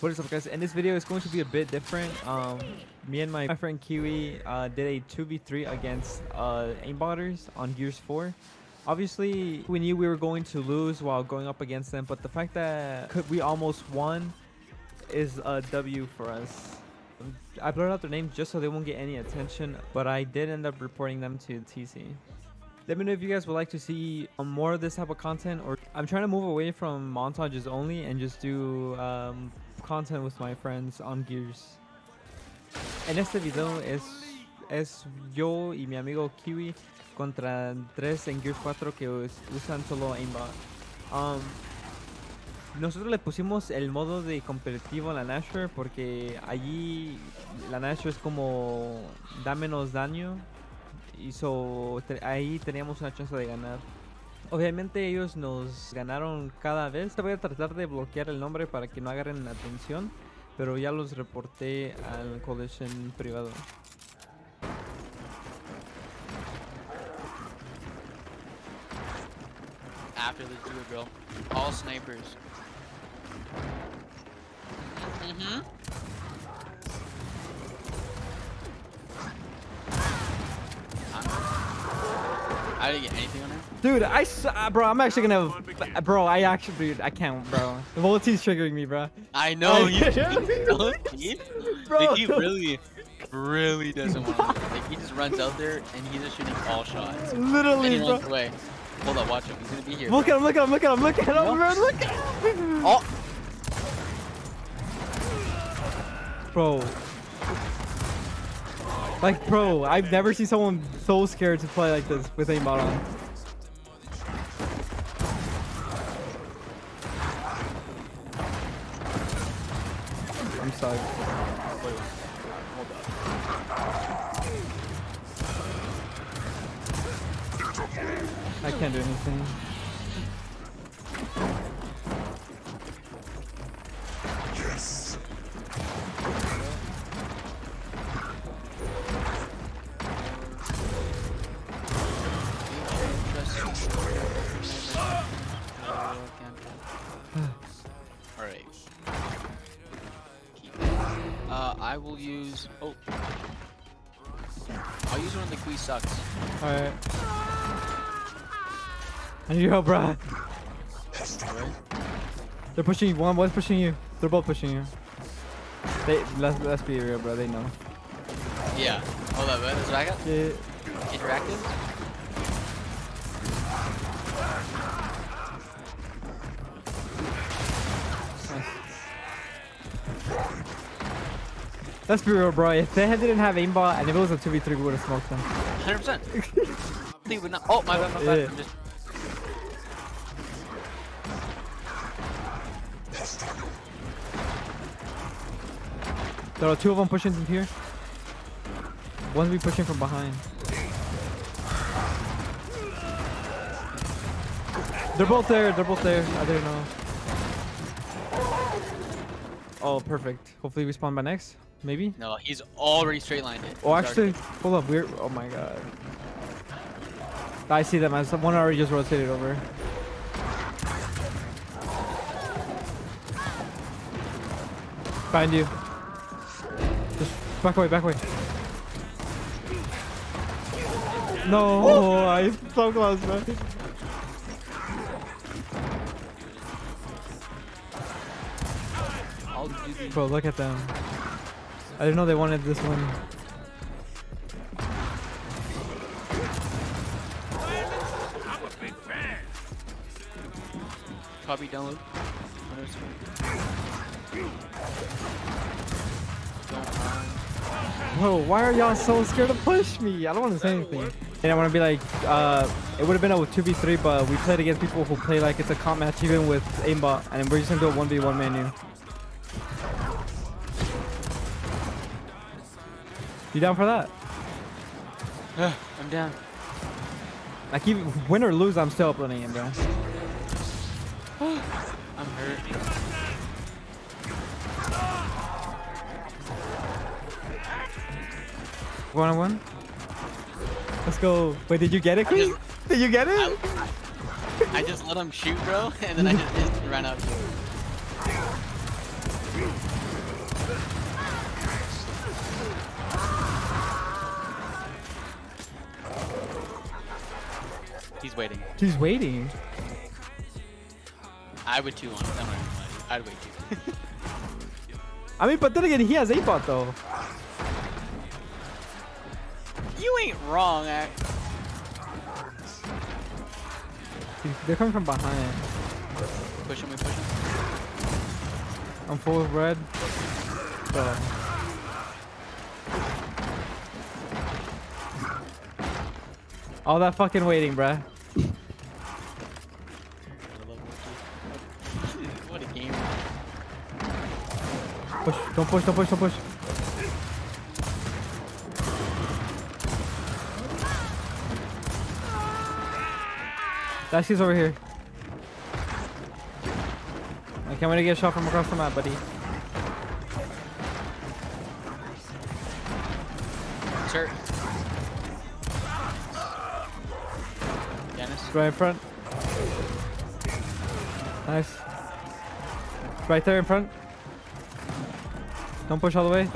What is up guys? In this video is going to be a bit different. Um, me and my, my friend Kiwi uh, did a 2v3 against uh, aimbotters on Gears 4. Obviously, we knew we were going to lose while going up against them, but the fact that we almost won is a W for us. I blurred out their names just so they won't get any attention, but I did end up reporting them to TC. Let me know if you guys would like to see um, more of this type of content or I'm trying to move away from montages only and just do um, content with my friends on Gears. En este video es, es yo y mi amigo Kiwi contra tres en Gears 4 que usan solo aimbot. Um, nosotros le pusimos el modo de competitivo a la Nashor porque allí la Nashor es como da menos daño y so, ahí teníamos una chance de ganar. Obviamente ellos nos ganaron cada vez. Voy a tratar de bloquear el nombre para que no agarren la atención, pero ya los reporté al coalition privado. After the duo drill, all snipers. Mm-hmm. I didn't get anything on her. Dude, I uh, bro, I'm actually gonna, bro. I actually, dude, I can't, bro. The Volati's triggering me, bro. I know you. bro, he really, really doesn't want to. Like he just runs out there and he's just shooting all shots. Literally, and he bro. away. Hold on, watch him. He's gonna be here. Look bro. at him! Look at him! Look at him! Look at him! Bro. Look at him! Oh. Bro, like, bro, I've never seen someone so scared to play like this with aimbot on. I'm sorry. I can't do anything. Use. Oh. I'll use one of the Kui sucks. Alright. I need your help, bro. They're pushing you. One, one's pushing you. They're both pushing you. They let's let's be real, bro. They know. Yeah. Hold up, man. Is back up? Yeah. Interactive. Let's be real, bro. If they didn't have aimbot and if it was a 2v3, we would have smoked them. 100%. they would not. Oh, my bad, my bad. Yeah. Just... There are two of them pushing from here. One's be pushing from behind. They're both there. They're both there. I didn't know. Oh, perfect. Hopefully we spawn by next. Maybe? No, he's already straight lined it. Oh, actually, hold up. We're. Oh my god. I see them. As one already just rotated over. Find you. Just back away, back away. No, oh. I'm so close, man. Bro, look at them. I didn't know they wanted this one. Copy download. Whoa, why are y'all so scared to push me? I don't want to say anything. And I want to be like, uh, it would have been a 2v3, but we played against people who play like it's a comp match even with aimbot, and we're just gonna do a 1v1 menu. You down for that? I'm down. I keep win or lose, I'm still uploading it, bro. I'm hurt. One on one. Let's go. Wait, did you get it, Queen? Did you get it? I, I, just let him shoot, bro, and then I just ran up. He's waiting. He's waiting. I would too, on I'm not gonna lie to you. I'd wait too. I mean, but then again, he has aimbot though. you ain't wrong, I Dude, They're coming from behind. push him, we push him. I'm full of red. All that fucking waiting, bruh. what a game. Push, don't push, don't push, don't push. Dashy's over here. I can't wait to get a shot from across the map, buddy. Sir. Right in front. Nice. Right there in front. Don't push all the way.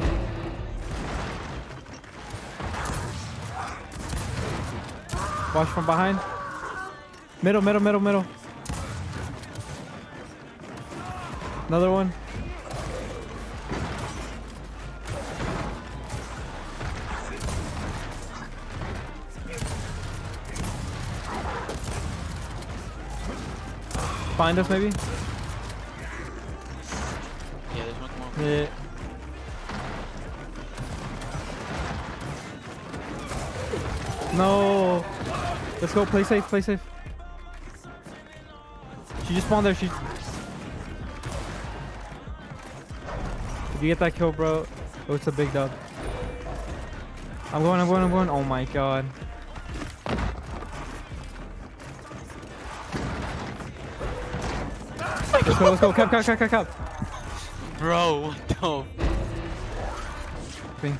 Watch from behind. Middle, middle, middle, middle. Another one. Find us maybe? Yeah, there's one more. Yeah. No. Let's go. Play safe. Play safe. She just spawned there. She. If you get that kill, bro, oh, it's a big dub. I'm going. I'm going. I'm going. Oh my god. Let's go. Let's go. Cap. Cap. Cap. Cap. Cap. Bro, what the? Thing.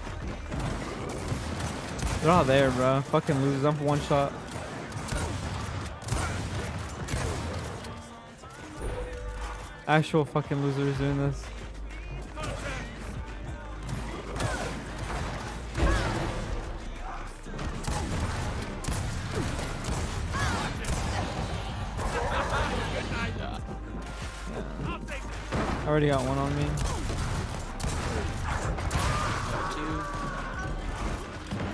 They're all there, bro. Fucking losers. I'm one shot. Actual fucking losers doing this. I already got one on me. Two.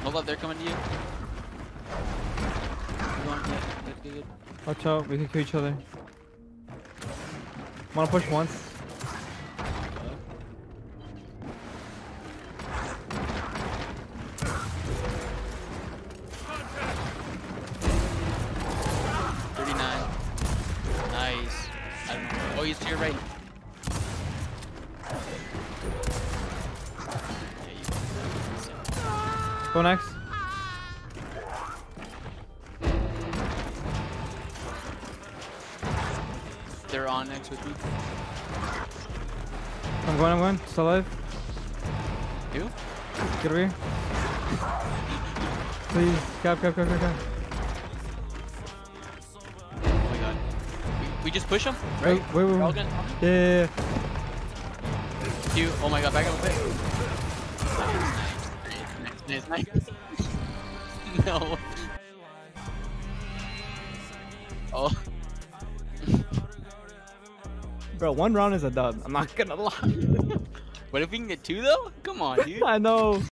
Hold up, they're coming to you. Good, good, good. Watch out, we can kill each other. Wanna push once? Thirty-nine. Nice. Oh, he's to your right. Yeah, you. Go next. They're on next with me. I'm going, I'm going. Still alive. Who? Get over here. Please. Cap, cap, cap, cap, cap. Oh my god. We, we just push him? Right? wait, wait, We're all wait. Yeah, yeah, yeah. Q. Oh my god, back up a bit. No. Oh. Bro, one round is a dub. I'm not gonna lie. What if we can get two though? Come on, dude. I know.